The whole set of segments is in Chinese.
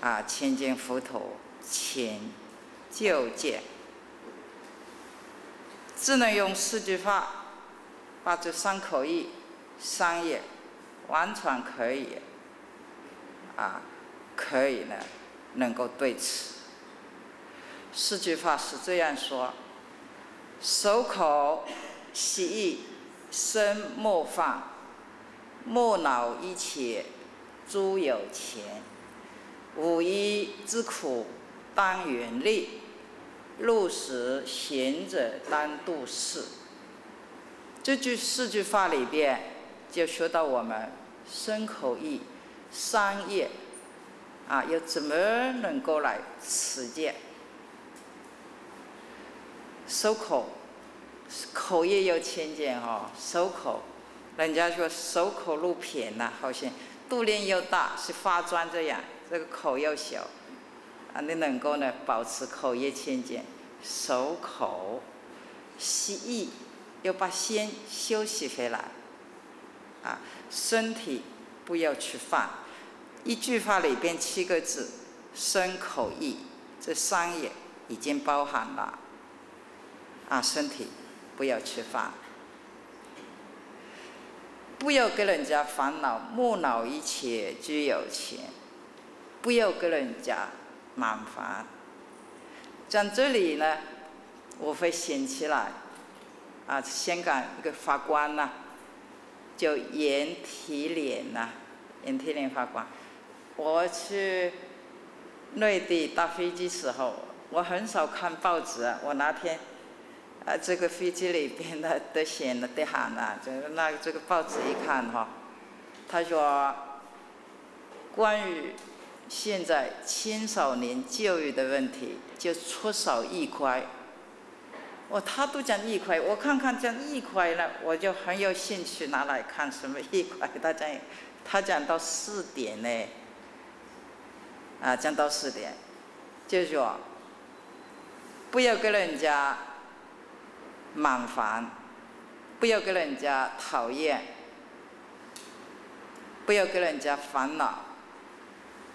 啊，千金佛陀请就见，只能用四句话把这三口义、三业完全可以啊，可以呢，能够对此。四句话是这样说：守口惜意，身莫放，莫恼一切诸有钱。五一之苦当远离，入时贤者当度世。这句四句话里边，就说到我们身口意三业啊，要怎么能够来持戒？守口，口业要清净哦，守口，人家说守口如瓶呐，好像肚量又大，是发砖这样。这个口要小，啊，你能够呢保持口业清净，守口，息意，要把心休息回来，啊，身体不要去放。一句话里边七个字，身口意这三业已经包含了，啊，身体不要去放，不要给人家烦恼，莫恼一切皆有钱。不要给人家麻烦。讲这里呢，我会想起来，啊，香港一个法官呐，叫严提廉呐，严提廉法官。我去内地搭飞机时候，我很少看报纸。我那天，啊，这个飞机里边的都写了得喊呐，就是那这个报纸一看哈，他说关于。现在青少年教育的问题就缺少一块，哦，他都讲一块，我看看讲一块了，我就很有兴趣拿来看什么一块。他讲，他讲到四点呢，啊，讲到四点，就是说，不要给人家麻烦，不要给人家讨厌，不要给人家烦恼。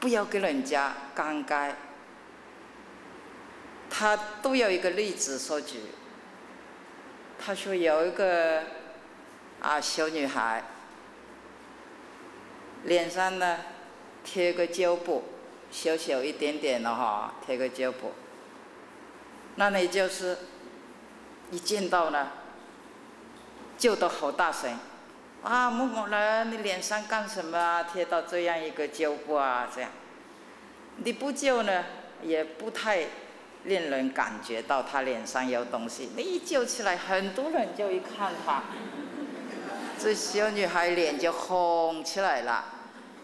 不要给人家尴尬，他都有一个例子说举。他说有一个啊小女孩，脸上呢贴个胶布，小小一点点的哈，贴个胶布。那你就是一见到呢，叫的好大声。啊，某某人，你脸上干什么啊？贴到这样一个胶布啊，这样，你不救呢，也不太令人感觉到他脸上有东西。你一救起来，很多人就一看他，这小女孩脸就红起来了。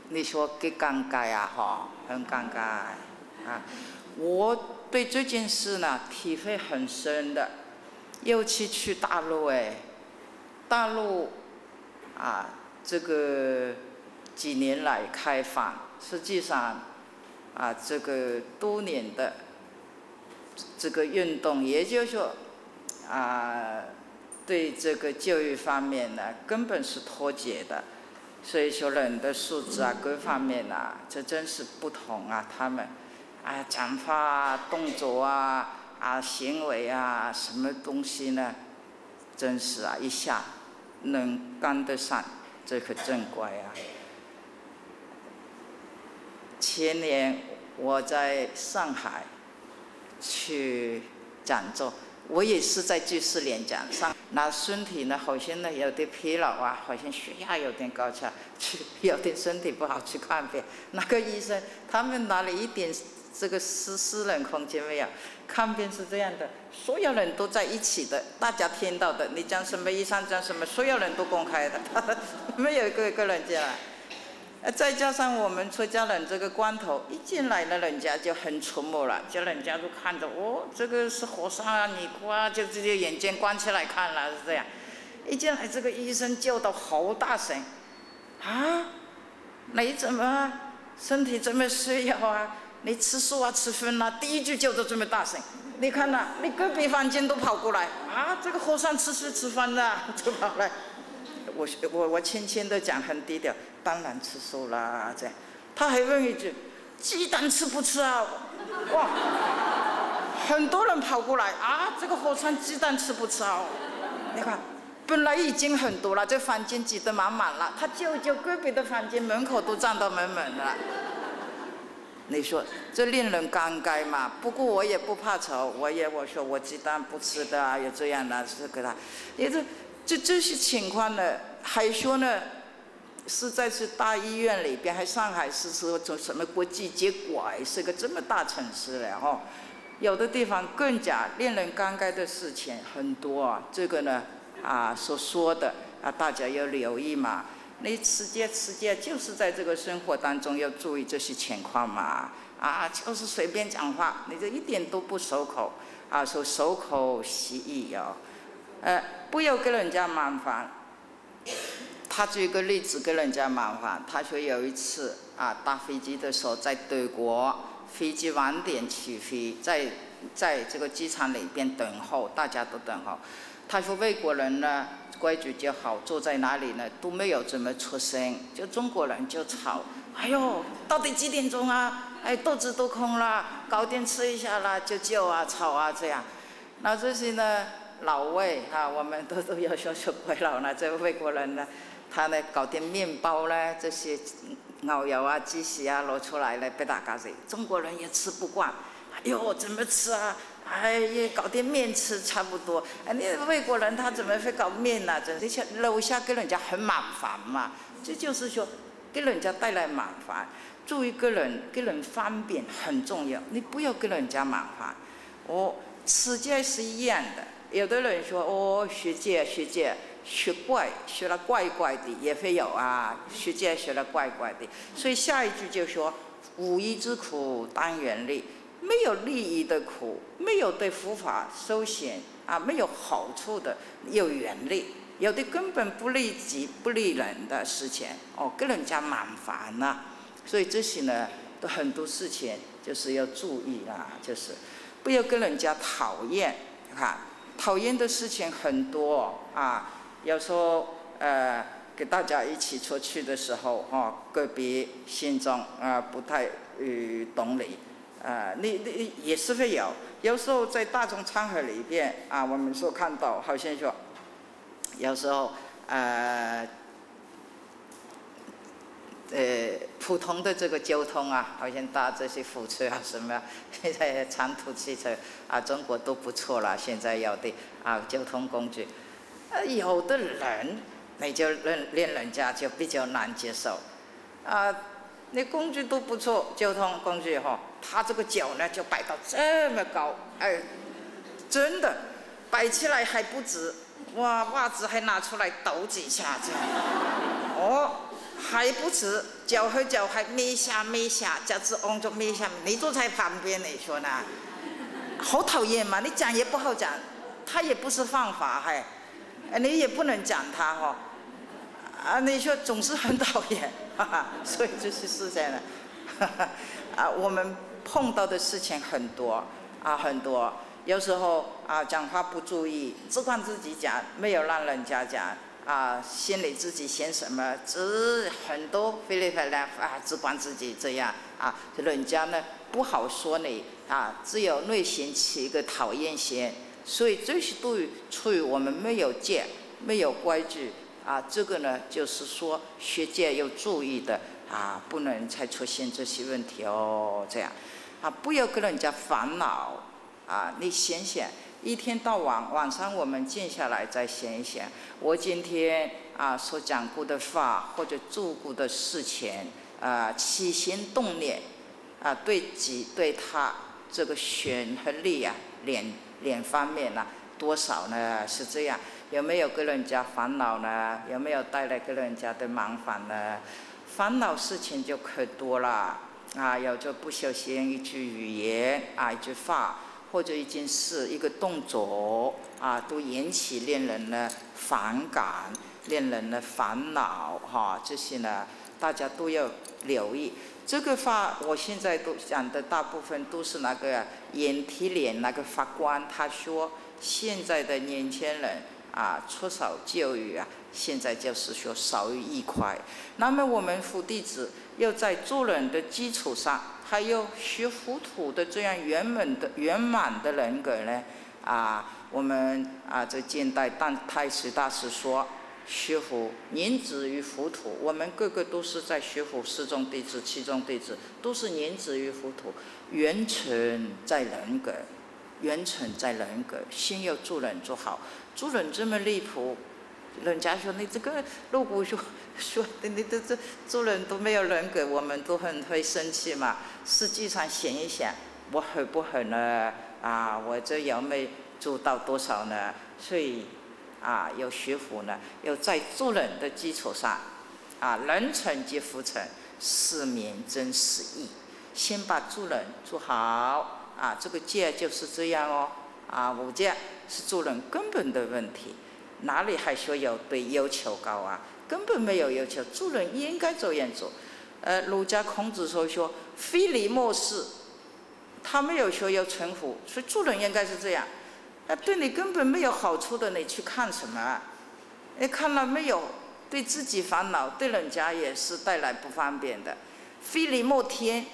你说给尴尬呀，哈，很尴尬啊。我对这件事呢，体会很深的，尤其去大陆哎，大陆。啊，这个几年来开放，实际上啊，这个多年的这个运动，也就是说啊，对这个教育方面呢，根本是脱节的。所以说人的素质啊，各方面呐，这真是不同啊。他们啊，讲话、啊动作啊、啊行为啊，什么东西呢？真是啊，一下。能跟得上，这可真乖啊！前年我在上海去讲座，我也是在居士连讲上，那身体呢好像呢有点疲劳啊，好像血压有点高起来，去有点身体不好去看病，那个医生他们哪里一点？这个私私人空间没有，看病是这样的，所有人都在一起的，大家听到的，你讲什么医生讲什么，所有人都公开的，没有一个一个人进来。再加上我们出家人这个光头一进来了，人家就很沉默了，就人家都看着，哦，这个是和尚啊，你哇，就直接眼睛关起来看了，是这样。一进来，这个医生叫的好大声，啊，你怎么身体这么需要啊？你吃素啊，吃荤啊，第一句叫的这么大声，你看呐，你隔壁房间都跑过来啊，这个和尚吃素吃饭的，就跑来，我我我轻轻的讲，很低调，当然吃素啦，这样，他还问一句，鸡蛋吃不吃啊？哇！很多人跑过来啊，这个和尚鸡蛋吃不吃啊？你看，本来已经很多了，这房间挤得满满了，他舅舅隔壁的房间门口都站到满满的。你说这令人尴尬嘛？不过我也不怕丑，我也我说我鸡蛋不吃的啊，有这样的是给他，也这这这些情况呢，还说呢，是在是大医院里边，还上海市是从什么国际接轨，是个这么大城市了哦。有的地方更加令人尴尬的事情很多啊，这个呢啊所说的啊，大家要留意嘛。你直接直接就是在这个生活当中要注意这些情况嘛，啊，就是随便讲话，你就一点都不守口，啊，说守口惜义哦，呃，不要给人家麻烦。他举个例子给人家麻烦，他说有一次啊，搭飞机的时候在德国，飞机晚点起飞，在在这个机场里边等候，大家都等候。他说外国人呢。规矩就好，坐在哪里呢都没有怎么出声，就中国人就吵，哎呦，到底几点钟啊？哎，肚子都空了，搞点吃一下啦，就叫啊吵啊这样。那这些呢老外哈，我们都都要说说回老呢，这外国人呢，他呢搞点面包呢，这些熬油啊、鸡血啊攞出来呢，被大家吃，中国人也吃不惯，哎呦，怎么吃啊？哎呀，搞点面吃差不多。哎，你外国人他怎么会搞面呢？这些楼下给人家很麻烦嘛。这就是说，给人家带来麻烦。做一个人给人方便很重要，你不要给人家麻烦。哦，吃界是一样的。有的人说，哦，学戒学戒学怪，学了怪怪的也会有啊。学戒学了怪怪的，所以下一句就说：无一之苦当远离。没有利益的苦，没有对佛法修行啊没有好处的，有远离；有的根本不利己、不利人的事情，哦，给人家蛮烦呐。所以这些呢，都很多事情就是要注意啦，就是不要跟人家讨厌，看讨厌的事情很多啊。有时候呃，给大家一起出去的时候，哦，个别心中啊不太呃懂理。啊，你你也是会有，有时候在大众场合里边啊，我们说看到好像说，有时候呃，呃，普通的这个交通啊，好像搭这些火车啊什么，现 在长途汽车啊，中国都不错了，现在有的啊交通工具，呃，有的人你就令令人家就比较难接受，啊。那工具都不错，交通工具哈，他这个脚呢就摆到这么高，哎，真的，摆起来还不止，哇，袜子还拿出来抖几下这样，哦，还不止，脚和脚还没下没下，脚趾往着没下，你坐在旁边你说呢？好讨厌嘛，你讲也不好讲，他也不是犯法还，你也不能讲他哈。啊，你说总是很讨厌，哈哈，所以就是是这样的，哈哈，啊，我们碰到的事情很多，啊，很多，有时候啊，讲话不注意，只管自己讲，没有让人家讲，啊，心里自己想什么，只很多飞来飞来啊，只管自己这样，啊，人家呢不好说你，啊，只有内心起一个讨厌心，所以这些都出于我们没有戒，没有规矩。啊，这个呢，就是说学界要注意的啊，不能才出现这些问题哦。这样，啊，不要跟人家烦恼啊。你想想，一天到晚晚上我们静下来再想一想，我今天啊所讲过的话或者做过的事情啊，起心动念啊，对己对他这个选和利啊，两两方面呢，多少呢？是这样。有没有给人家烦恼呢？有没有带来给人家的麻烦呢？烦恼事情就可多了啊！有着不小心一句语言啊，一句话或者一件事、一个动作啊，都引起令人的反感、令人的烦恼哈。这些呢，大家都要留意。这个话我现在都讲的大部分都是那个眼提脸那个法官他说，现在的年轻人。啊，出少教育啊，现在就是说少于一块。那么我们佛弟子要在做人的基础上，还有学糊涂的这样圆满的圆满的人格呢？啊，我们啊，这近代但太师大师说，学佛宁止于糊涂。我们个个都是在学佛四众弟子、七众弟子，都是宁止于糊涂，圆成在人格，圆成在人格，先要做人做好，做人这么离谱。人家说你这个如果说 说的你这这做人都没有人格，我们都很会生气嘛。实际上想一想，我狠不狠呢？啊，我这有没做到多少呢？所以啊，要学佛呢，要在做人的基础上，啊，人成即佛成，是名真实义。先把做人做好，啊，这个戒就是这样哦。啊，五戒是做人根本的问题。哪里还说有对要求高啊？根本没有要求，做人应该这样做。呃，儒家孔子说说非礼莫视，他没有说要臣服，所以做人应该是这样。那对你根本没有好处的，你去看什么？你看了没有？对自己烦恼，对人家也是带来不方便的。非礼莫听，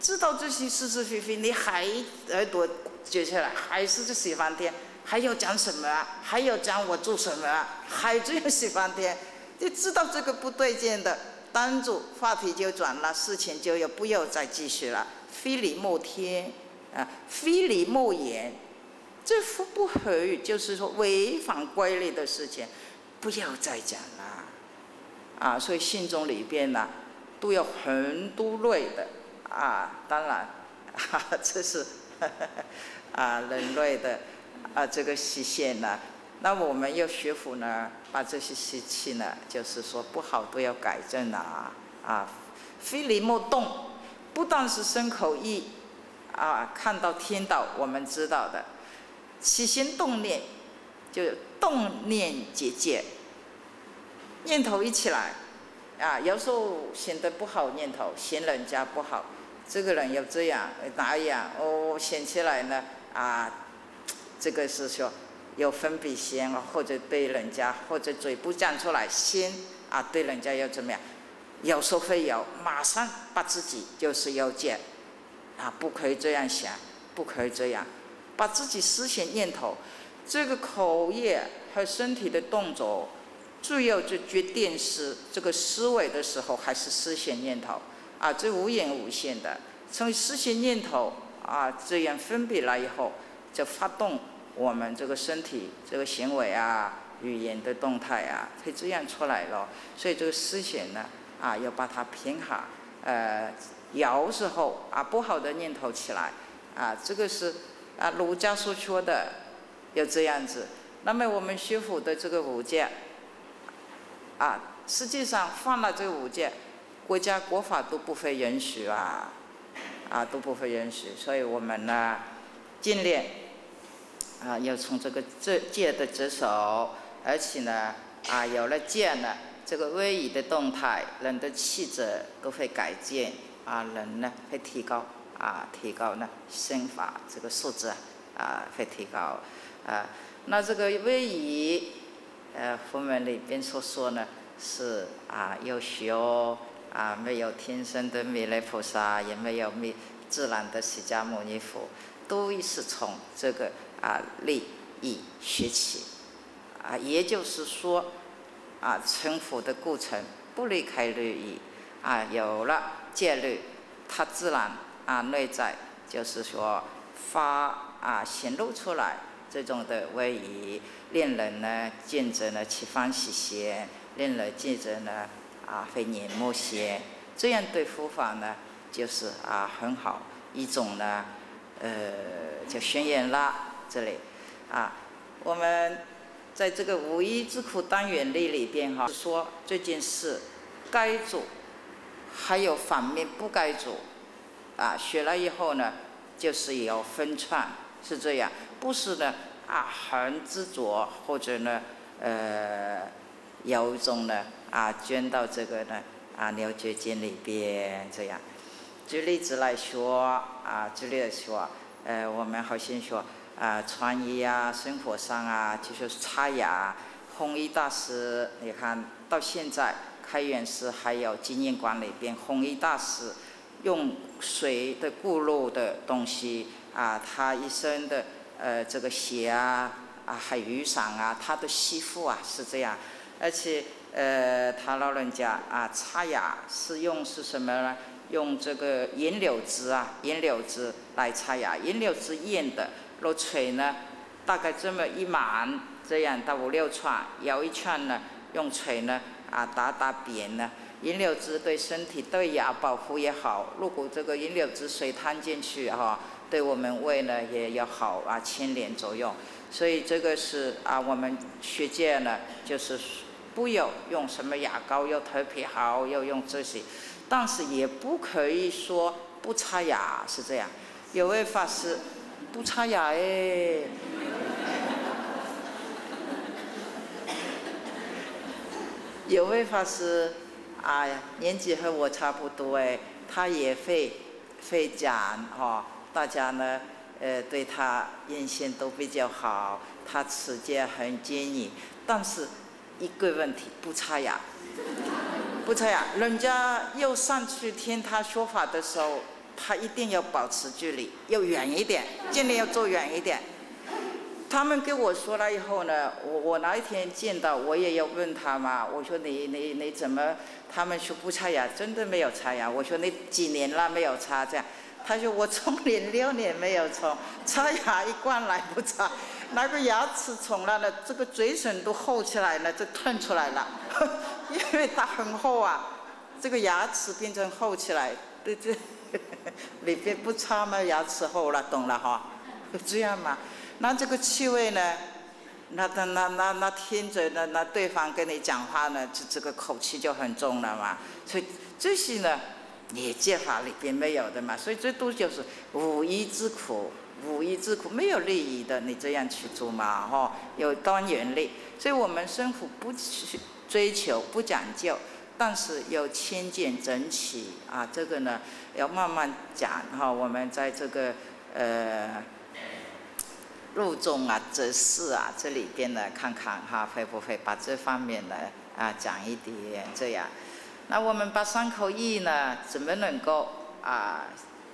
知道这些是是非非，你还耳朵撅起来，还是喜欢听。还要讲什么？还要讲我做什么啊？还这样喜欢听？就知道这个不对劲的，当住话题就转了，事情就要不要再继续了。非礼莫听啊，非礼莫言，这不不合语，就是说违反规律的事情，不要再讲了。啊，所以信中里边呢，都有很多类的啊，当然，哈哈，这是 啊人类的。啊，这个习性呢，那我们要学佛呢，把这些习气呢，就是说不好都要改正了啊。啊，非礼莫动，不但是身口意，啊，看到听到我们知道的，起心动念，就动念结界，念头一起来，啊，有时候想的不好念头，嫌人家不好，这个人要这样哪样，哦，想起来呢，啊。这个是说有分别心啊，或者对人家，或者嘴不讲出来，心啊对人家要怎么样？有时候会有，马上把自己就是要戒啊，不可以这样想，不可以这样，把自己思想念头，这个口业和身体的动作，主要就决定是这个思维的时候还是思想念头啊，这无眼无现的，从思想念头啊这样分别了以后。就发动我们这个身体这个行为啊、语言的动态啊，会这样出来了。所以这个思想呢，啊，要把它平好。呃，有时候啊，不好的念头起来，啊，这个是啊，儒家所说的要这样子。那么我们学佛的这个五戒，啊，实际上犯了这个五戒，国家国法都不会允许啊，啊，都不会允许。所以我们呢，尽量。啊，要从这个这戒的着手，而且呢，啊，有了戒呢，这个威仪的动态，人的气质都会改进，啊，人呢会提高，啊，提高呢身法这个素质，啊，会提高，啊，那这个威仪，呃，佛门里边所说呢，是啊，要学，啊，没有天生的弥勒菩萨，也没有弥自然的释迦牟尼佛，都是从这个。啊，利益学起，啊，也就是说，啊，成佛的过程不离开律仪，啊，有了戒律，它自然啊内在就是说发啊显露出来这种的威仪，令人呢见者呢起欢喜心，令人见者呢啊会念慕心，这样对佛法呢就是啊很好一种呢，呃，就宣言了。这里，啊，我们在这个五一之苦单元里里边哈，说这件事该做，还有反面不该做，啊，学了以后呢，就是也要分寸，是这样，不是呢啊很执着，或者呢呃有一种呢啊捐到这个呢啊牛角尖里边这样。举例子来说啊，举例来说，呃，我们好像说。啊，穿衣啊，生活上啊，就是擦牙。弘一大师，你看到现在开元寺还有纪念馆里边，弘一大师用水的固露的东西啊，他一身的呃这个血啊啊还雨伞啊，他的吸附啊是这样，而且呃他老人家啊擦牙是用是什么呢？用这个银柳枝啊银柳枝来擦牙，银柳枝硬的，落锤呢大概这么一满这样到五六串，摇一串呢用锤呢啊打打扁呢。银柳枝对身体对牙保护也好，如果这个银柳枝水摊进去哈，对我们胃呢也有好啊，牵连作用。所以这个是啊，我们学界呢就是不要用什么牙膏又特别好，要用这些，但是也不可以说不擦牙是这样。有位法师不擦牙哎，有位法师。哎呀，年纪和我差不多哎，他也会会讲哈，大家呢，呃，对他印象都比较好，他持戒很坚毅，但是一个问题不擦牙，不擦牙，人家又上去听他说法的时候，他一定要保持距离，要远一点，尽量要坐远一点。他们跟我说了以后呢，我我哪一天见到我也要问他嘛，我说你你你怎么？他们说不擦牙，真的没有擦牙。我说你几年了没有擦？这样，他说我从零六年没有从擦牙一贯来不擦，那个牙齿从来了，这个嘴唇都厚起来了，就吞出来了，因为它很厚啊，这个牙齿变成厚起来，对对，里边不擦嘛，牙齿厚了，懂了哈？这样嘛，那这个气味呢？那那那那那听着那那对方跟你讲话呢，这这个口气就很重了嘛。所以这些呢，也戒法里边没有的嘛。所以这都就是无义之苦，无义之苦没有利益的，你这样去做嘛，哈，有当缘利。所以我们生活不去追求，不讲究，但是有清净整齐啊。这个呢，要慢慢讲哈。我们在这个呃。入中啊，则是啊，这里边呢，看看哈，会不会把这方面呢啊讲一点这样？那我们把三口义呢，怎么能够啊，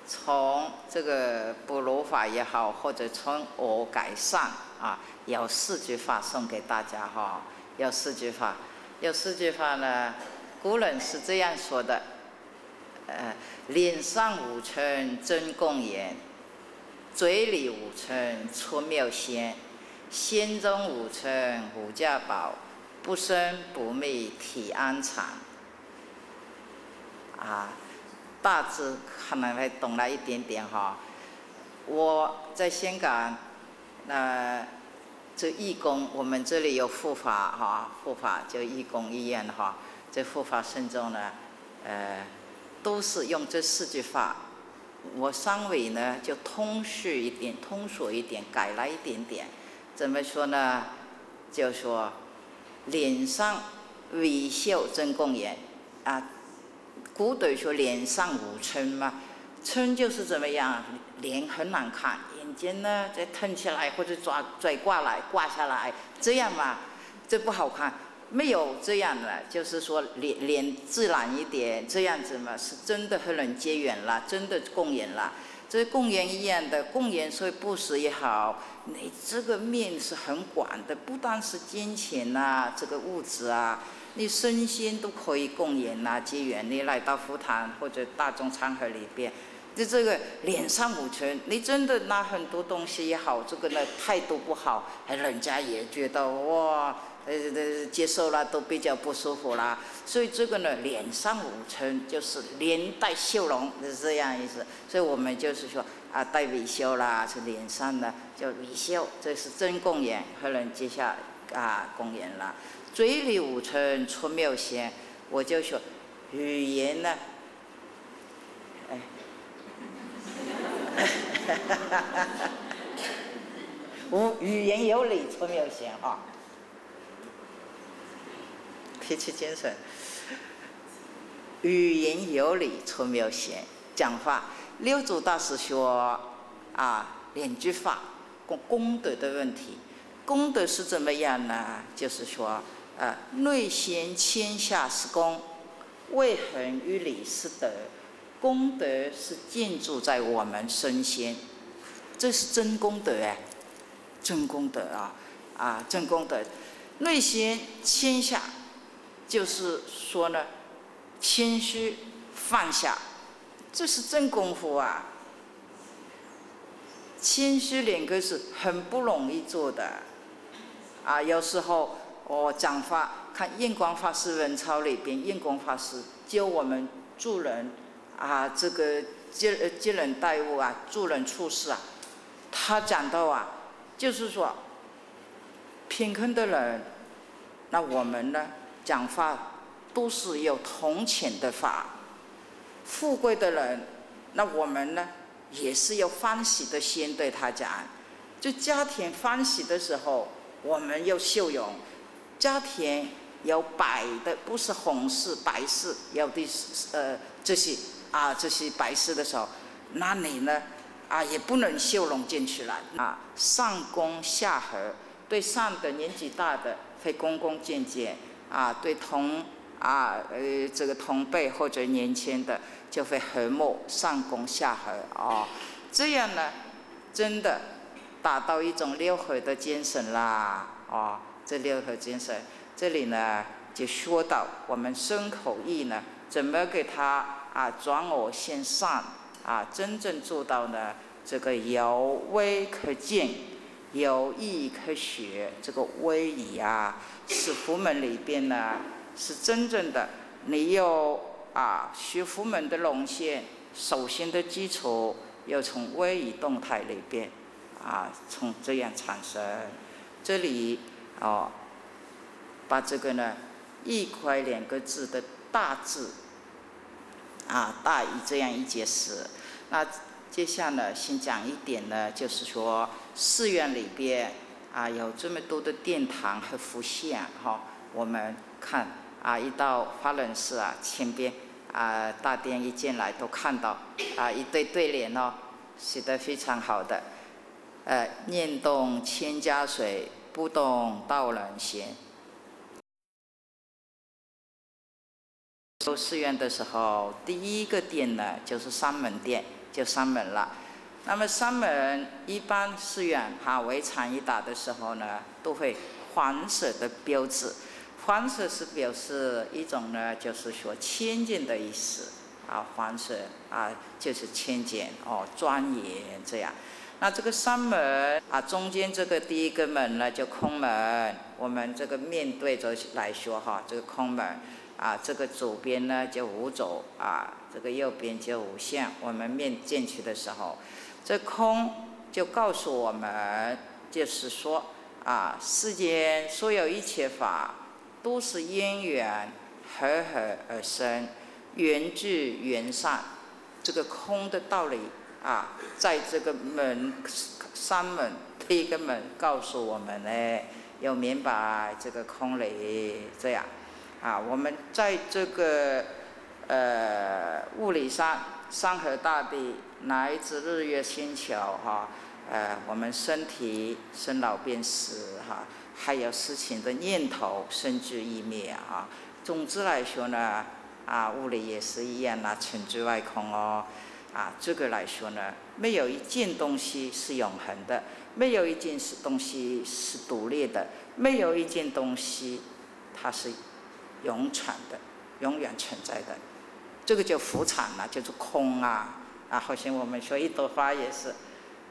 从这个不如法也好，或者从我改善啊，有四句话送给大家哈，有四句话，有四句话呢，古人是这样说的，呃，脸上五寸真共言。嘴里无称出妙仙，心中无称无价宝，不生不灭体安常。啊，大致可能会懂了一点点哈。我在香港，那这义工，我们这里有护法哈，护法就义工医院哈，这护法圣众呢，呃，都是用这四句话。我稍微呢就通俗一点，通俗一点，改了一点点。怎么说呢？就说脸上微笑真共颜啊。古代说脸上无春嘛，春就是怎么样？脸很难看，眼睛呢再腾起来或者抓拽挂来挂下来，这样嘛，这不好看。没有这样的，就是说脸脸自然一点，这样子嘛，是真的和人结缘了，真的共缘了。这共缘一样的共缘，所以布施也好，你这个面是很广的，不单是金钱呐，这个物质啊，你身心都可以共缘呐，结缘。你来到佛堂或者大众场合里边，就这个脸上无存，你真的拿很多东西也好，这个呢态度不好，还人家也觉得哇。呃，呃，接受了都比较不舒服啦，所以这个呢，脸上无春就是脸带笑容，是这样意思。所以我们就是说啊，带微笑啦，是脸上的叫微笑，这是真公言，可能接下啊公言了。嘴里无春出妙仙，我就说语言呢，哎，无语言有理出妙仙哈。提起精神，语言有理出妙贤，讲话。六祖大师说啊，两句话，功功德的问题。功德是怎么样呢？就是说，呃，内显天下是功，未恒于理是德。功德是建筑在我们身先，这是真功德哎，真功德啊啊真功德，内心谦下，就是说呢，谦虚放下，这是真功夫啊。谦虚两个字很不容易做的，啊，有时候我讲话看印光法师文钞里边，印光法师教我们助人，啊，这个接接人待物啊，助人处事啊，他讲到啊，就是说，贫困的人，那我们呢讲话都是有同情的法；富贵的人，那我们呢？也是有欢喜的心对他讲，就家庭欢喜的时候，我们要笑容；家庭有白的，不是红事白事，有的是呃这些啊这些白事的时候，那你呢啊也不能笑容进去了啊。上恭下和，对上的年纪大的会恭恭敬敬啊，对同啊呃这个同辈或者年轻的。就会和睦，上攻下和哦，这样呢，真的达到一种六合的精神啦哦，这六合精神，这里呢就说到我们身口意呢，怎么给他啊转我向善啊，真正做到呢这个由微可见，有意义可学，这个威仪啊，是佛门里边呢是真正的，你有。啊，学佛门的龙线，首先的基础要从微移动态里边，啊，从这样产生。这里哦，把这个呢，一块两个字的大字，啊，大意这样一解释。那接下来先讲一点呢，就是说寺院里边啊，有这么多的殿堂和佛像哈，我们看。啊，一到法轮寺啊，前边啊，大殿一进来都看到啊，一对对联哦，写得非常好的。呃，念动千家水，不动道人闲。修寺院的时候，第一个殿呢，就是三门殿，就三门了。那么三门一般寺院哈围场一打的时候呢，都会黄色的标志。黄色是表示一种呢，就是说谦敬的意思啊。黄色啊，就是谦敬哦，庄严这样。那这个三门啊，中间这个第一个门呢，叫空门。我们这个面对着来说哈，这个空门啊，这个左边呢叫五走啊，这个右边叫五线。我们面进去的时候，这空就告诉我们，就是说啊，世间所有一切法。都是因缘和合而生，缘聚缘散，这个空的道理啊，在这个门三门第一个门告诉我们呢，要明白这个空理这样啊。我们在这个呃物理上，山河大地乃至日月星球哈，呃，我们身体生老病死哈。还有事情的念头生至意灭啊。总之来说呢，啊，物理也是一样啊，存之外空哦。啊，这个来说呢，没有一件东西是永恒的，没有一件是东西是独立的，没有一件东西它是永存的，永远存在的。这个叫浮产了，就是空啊。啊，好像我们说一朵花也是。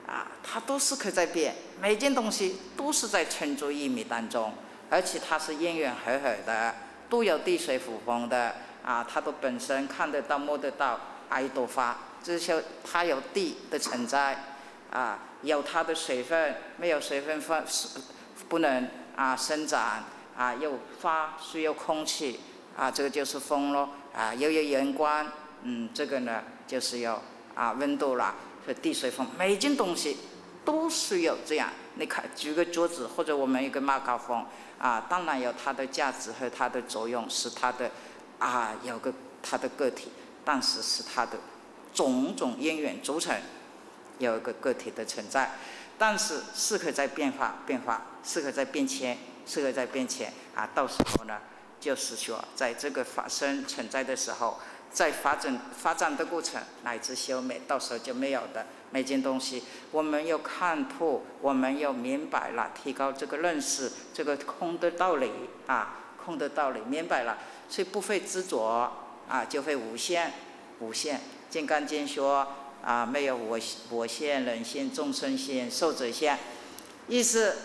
啊，它都是可在变，每件东西都是在沉着一米当中，而且它是因缘和合的，都有地水火风的啊，它都本身看得到摸得到，啊一朵花，这些它有地的存在啊，有它的水分，没有水分分是不能啊生长啊，有花需要空气啊，这个就是风咯啊，又有阳光，嗯，这个呢就是要啊温度啦。和地水风，每件东西都是有这样。你看，举个桌子或者我们一个麦克风，啊，当然有它的价值和它的作用，是它的啊有个它的个体，但是是它的种种因缘组成，有一个个体的存在。但是是可在变化，变化是可在变迁，是可在变迁啊。到时候呢，就是说，在这个发生存在的时候，在发展发展的过程乃至修美，到时候就没有的每件东西，我们要看破，我们要明白了，提高这个认识，这个空的道理啊，空的道理明白了，所以不会执着啊，就会无限无限。金刚经说啊，没有我我现、人现、众生现、寿者现，意思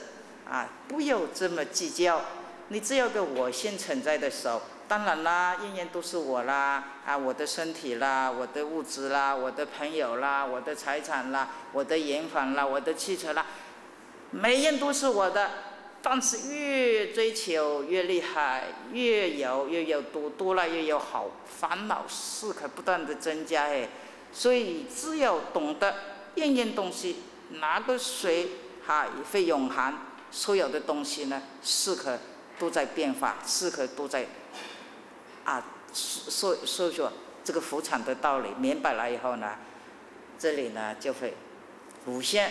啊，不要这么计较。你只有个我现存在的时候，当然啦，样样都是我啦，啊，我的身体啦，我的物质啦，我的朋友啦，我的财产啦，我的银房啦，我的汽车啦，每样都是我的。但是越追求越厉害，越有越有多多了越有好，烦恼时刻不断的增加哎。所以只有懂得样样东西，哪个水哈会永恒，所有的东西呢时刻。都在变化，时刻都在啊，所所以说这个浮产的道理明白了以后呢，这里呢就会无限，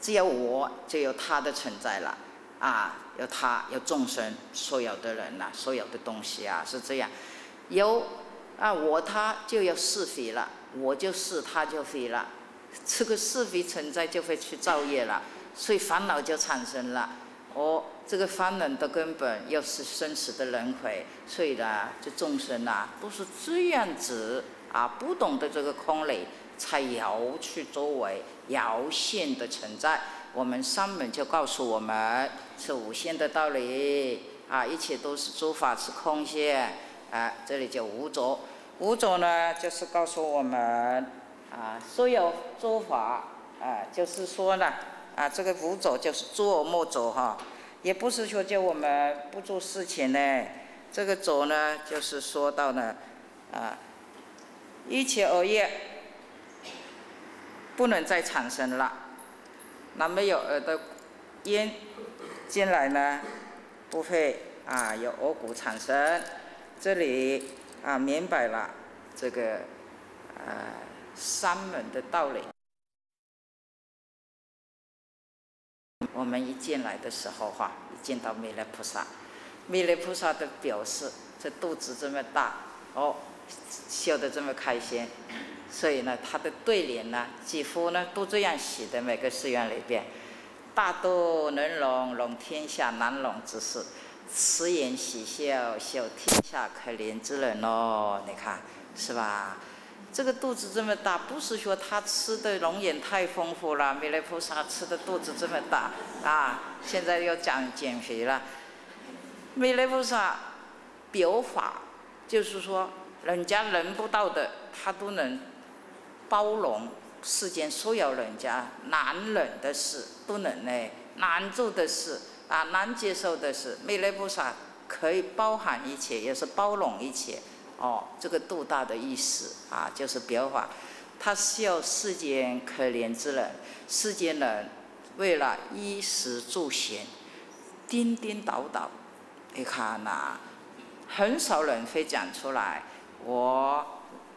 只有我就有他的存在了啊，有他有众生，所有的人呐，所有的东西啊是这样，有啊我他就有是非了，我就是他就非了，这个是非存在就会去造业了，所以烦恼就产生了。哦，这个烦恼的根本又是生死的轮回，所以呢，这众生呐都是这样子啊，不懂得这个空理，才要去作为有限的存在。我们上门就告诉我们是无限的道理啊，一切都是诸法是空性啊，这里就无着，无着呢就是告诉我们啊，所有诸法啊，就是说呢。啊，这个无着就是做莫走哈，也不是说叫我们不做事情呢。这个走呢，就是说到呢，啊，一切恶业不能再产生了。那没有耳的因进来呢，不会啊有恶果产生。这里啊明白了这个啊三门的道理。我们一进来的时候哈，一见到弥勒菩萨，弥勒菩萨的表示，这肚子这么大，哦，笑得这么开心，所以呢，他的对联呢，几乎呢都这样写的。每个寺院里边，大肚能容容天下难容之事，慈颜喜笑笑天下可怜之人哦，你看是吧？这个肚子这么大，不是说他吃的龙眼太丰富了。弥勒菩萨吃的肚子这么大啊！现在要讲减肥了。弥勒菩萨表法，就是说人家轮不到的，他都能包容世间所有人家难忍的事，都能呢难做的事啊难接受的事，弥勒菩萨可以包含一切，也是包容一切。哦，这个度大的意思啊，就是表法，他笑世间可怜之人，世间人为了衣食住行，颠颠倒倒，你看呐，很少人会讲出来，我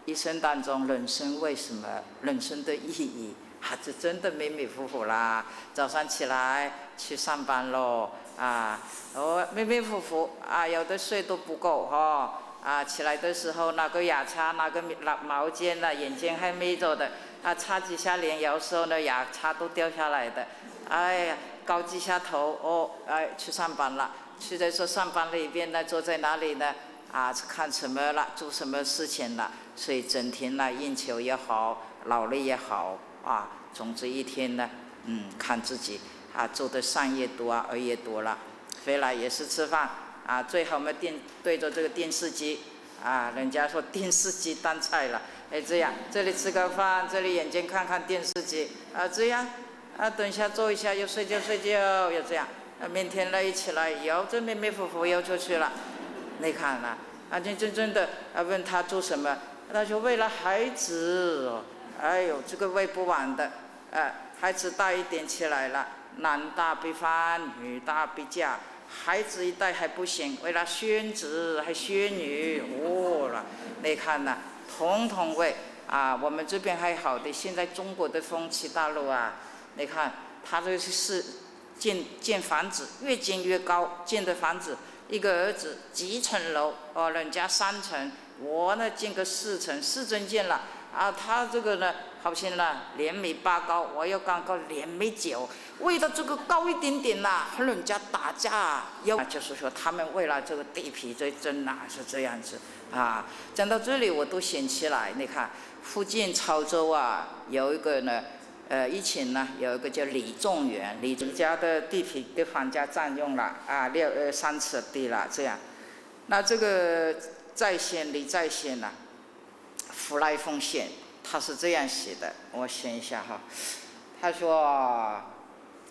一生当中人生为什么，人生的意义，啊，这真的迷迷糊糊啦。早上起来去上班喽，啊，哦，迷迷糊糊，啊，有的睡都不够哈。啊，起来的时候拿个牙刷，拿个毛毛巾呢，眼睛还眯着的，啊，擦几下脸，有时候呢牙刷都掉下来的，哎呀，高几下头，哦，哎，去上班了，去在说上班里边呢，坐在哪里呢？啊，看什么了，做什么事情了？所以整天呢，应酬也好，劳累也好，啊，总之一天呢，嗯，看自己啊，做的善业多啊，恶业多了，回来也是吃饭。啊，最好嘛电对着这个电视机，啊，人家说电视机当菜了，哎，这样，这里吃个饭，这里眼睛看看电视机，啊，这样，啊，等一下坐一下又睡觉睡觉又这样，啊，明天呢一起来又这迷迷糊糊又出去了，你看了，啊，真真正的啊问他做什么，他说为了孩子，哎呦，这个喂不完的，啊，孩子大一点起来了，男大必翻，女大必嫁。孩子一代还不行，为了宣子还宣女，哦了，你看呐，统统为啊，我们这边还好的，现在中国的风气大陆啊，你看他这是建建房子，越建越高，建的房子一个儿子几层楼，哦，人家三层，我呢建个四层，四层建了，啊，他这个呢好像呢两米八高，我要刚高两米九，为了这个高一点点呐，和人家打架，要就是说他们为了这个地皮在争呐，是这样子啊。讲到这里我都想起来，你看福建潮州啊，有一个呢。呃，以前呢有一个叫李仲元，李家的地皮被房家占用了啊，六呃三尺地了这样。那这个在线李在线呢，福来丰县，他是这样写的，我想一下哈，他说：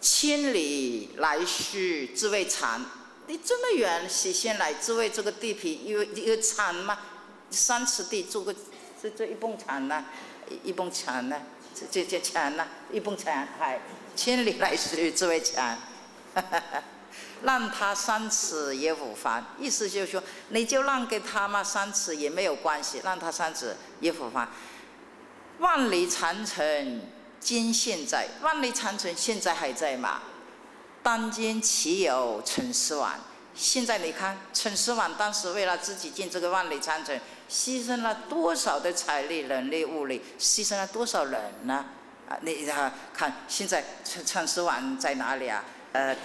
千里来须自为长，你这么远写信来，自为这个地皮有有长吗？三尺地做个这这一蹦墙呢，一蹦墙呢？这这这墙呐，一蹦墙，还千里来须自为墙，让他三尺也无妨。意思就是说，你就让给他嘛，三尺也没有关系，让他三尺也无妨。万里长城今现在，万里长城现在还在吗？当今岂有陈思王？现在你看，陈思王当时为了自己建这个万里长城。牺牲了多少的财力、人力、物力？牺牲了多少人呢？啊，你啊，看现在陈陈思王在哪里啊？呃，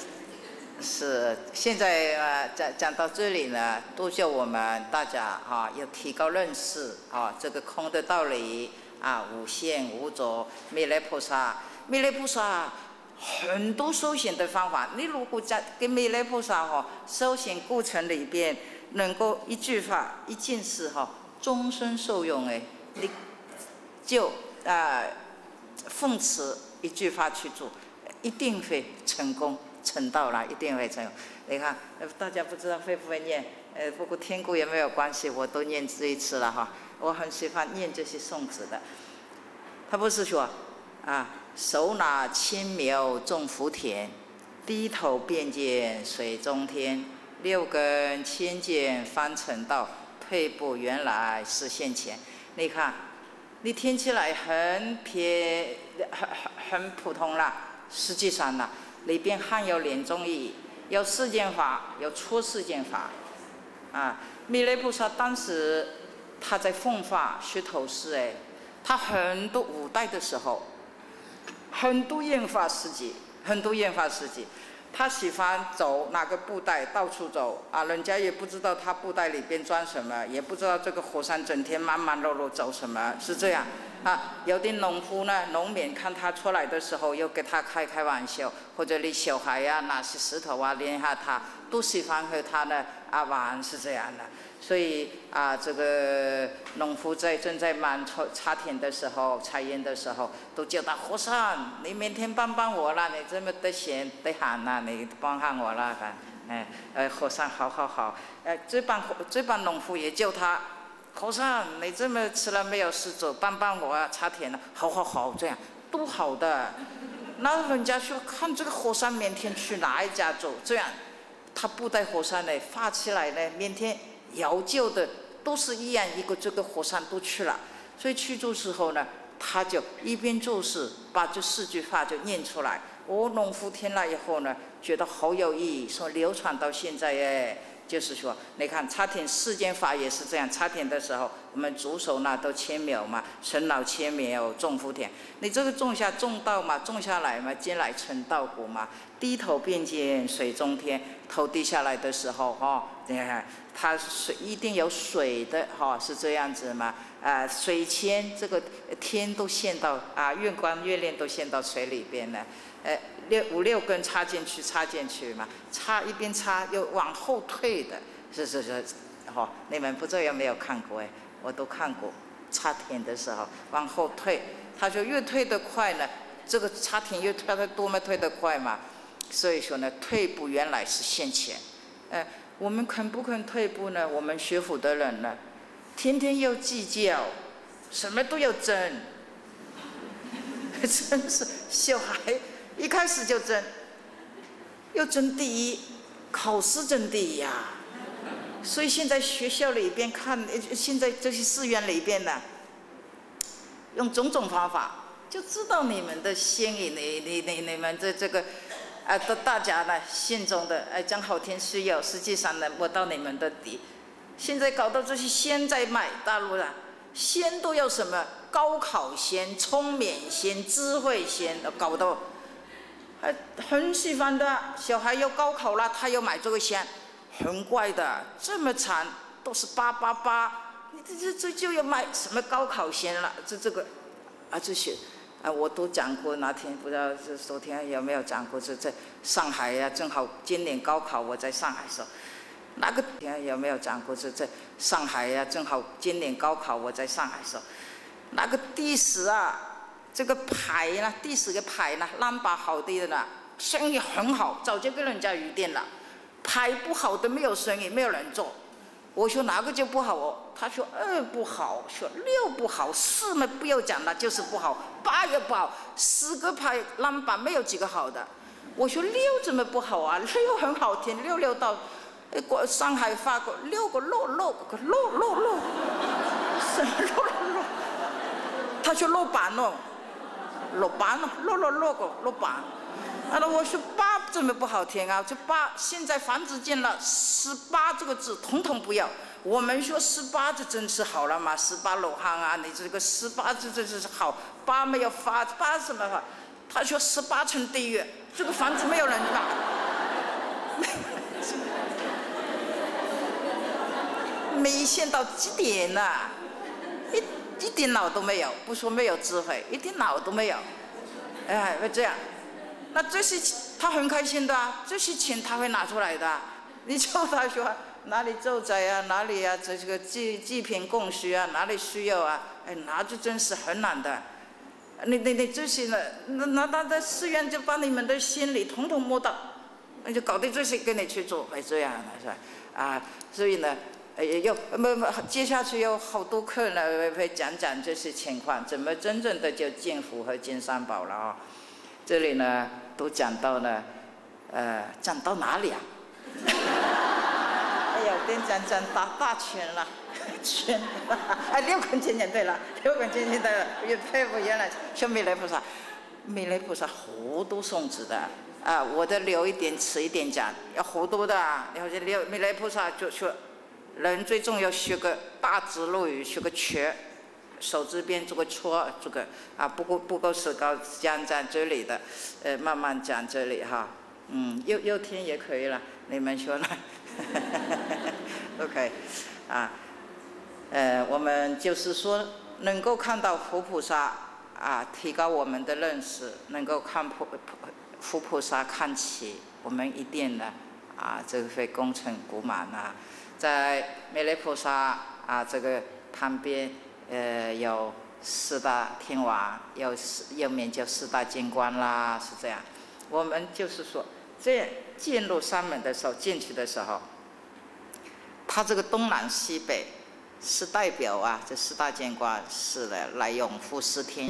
是现在啊，讲讲到这里呢，都叫我们大家哈要提高认识啊，这个空的道理啊，无限无着，弥勒菩萨，弥勒菩萨。很多修行的方法。你如果在跟弥勒菩萨。哈修行过程里边。能够一句话一件事哈，终身受用哎，你就啊奉持一句话去做，一定会成功。成道了，一定会成。你看，大家不知道会不会念？呃，不过听过也没有关系，我都念这一次了哈。我很喜欢念这些宋词的。他不是说啊，手拿青苗种福田，低头便见水中天。六根清净方成道，退步原来是现前。你看，你听起来很偏，很很很普通了。实际上呢，里边含有两种意义：有世间法，有出世间法。啊，弥勒菩萨当时他在奉法学头饰，哎，他很多五代的时候，很多研发事迹，很多研发事迹。他喜欢走哪个布袋，到处走啊，人家也不知道他布袋里边装什么，也不知道这个火山整天忙忙碌碌走什么，是这样啊。有的农夫呢，农民看他出来的时候，又给他开开玩笑，或者你小孩呀，拿些石头啊，连下他，都喜欢和他呢啊玩，是这样的。所以啊，这个农夫在正在忙插插田的时候、插烟的时候，都叫他和尚，你明天帮帮我啦！你这么得闲得闲呐，你帮下我啦！哎，呃，和尚，好好好。哎，这帮这帮农夫也叫他和尚，你这么吃了没有事做，帮帮我啊，插田了。好好好，这样都好的。那人家说，看这个和尚明天去哪一家做？这样，他不带和尚呢，发起来呢，明天。遥救的都是一样，一个这个和尚都去了，所以去做时候呢，他就一边做事，把这四句话就念出来。我农夫听了以后呢，觉得好有意义，说流传到现在哎，就是说，你看插田世间法也是这样，插田的时候，我们左手呢都千苗嘛，陈老千苗种福田，你这个种下种稻嘛，种下来嘛，将来成稻谷嘛，低头便见水中天，头低下来的时候哈，你看。它水一定有水的哈，是这样子嘛？啊，水千这个天都陷到啊，月光月亮都陷到水里边了。呃，六五六根插进去，插进去嘛，插一边插又往后退的，是是是，哈，你们不知道有没有看过哎？我都看过，插田的时候往后退，他说越退得快呢，这个插田越退得多么退得快嘛，所以说呢，退步原来是向前，呃。我们肯不肯退步呢？我们学府的人呢，天天要计较，什么都要争，真是小孩一开始就争，要争第一，考试争第一呀。所以现在学校里边看，现在这些寺院里边呢，用种种方法，就知道你们的心意，你你你你们这这个。啊，都大家呢心中的哎讲好听是有，实际上呢摸到你们的底，现在搞到这些仙在卖，大陆的仙都要什么高考仙、聪明仙、智慧仙，搞到还很喜欢的。小孩要高考了，他要买这个仙，很怪的，这么惨，都是八八八。你这这这就要买什么高考仙了？这这个啊这些啊我都讲过，那天不知道是昨天有没有讲过？是在上海呀，正好今年高考我在上海时候。那个天有没有讲过？是在上海呀，正好今年高考我在上海时候，那个第十啊，这个牌呢，第十个牌呢，烂把好的呢，生意很好，早就跟人家预定了。牌不好的没有生意，没有人做。我说哪个就不好哦？他说二不好，说六不好，四嘛不要讲了，就是不好，八也不好，十个牌烂把没有几个好的。我说六怎么不好啊？六很好听，六六到。哎，过上海发过六个六六个六六六，什么六六六？他说六板咯，六板咯，六六六个六板。啊，我说八怎么不好听啊？这八现在房子建了十八这个字，统统不要。我们说十八这真是好了嘛，十八罗汉啊，你这个十八字真是好，八没有发，八什么话？他说十八层地狱，这个房子没有人拿。迷信到极点了，一一点脑都没有，不说没有智慧，一点脑都没有。哎，会这样，那这些他很开心的啊，这些钱他会拿出来的。你叫他说哪里咒灾啊，哪里啊，这这个济济贫供需啊，哪里需要啊？哎，那就真是很难的。你你你这些呢，那那那寺院就把你们的心里统统摸到，那就搞定这些跟你去做，会这样的是吧？啊，所以呢。哎，有没没，接下去有好多课呢，会会讲讲这些情况，怎么真正的就见福和见三宝了啊？这里呢都讲到了，呃，讲到哪里啊？哎呀，我跟你讲讲大大圈了，圈，哎，六根清净对了，六根清净对了，越佩服原来修弥勒菩萨，弥勒菩萨好多送子的啊，我的留一点迟一点讲，要好多的，了解六弥勒菩萨就说。人最重要学个大智若愚，学个缺，手这边这个搓，这个啊不够不够时高讲讲这里的，呃慢慢讲这里哈，嗯右右听也可以了，你们说呢？OK，啊，呃我们就是说能够看到佛菩萨啊，提高我们的认识，能够看菩菩佛菩萨看齐，我们一定呢啊这个会功成古满啊。在弥勒菩萨啊，这个旁边，呃，有四大天王，有四又名叫四大金官啦，是这样。我们就是说，这进入山门的时候，进去的时候，他这个东南西北是代表啊，这四大金官是来，来拥护四天。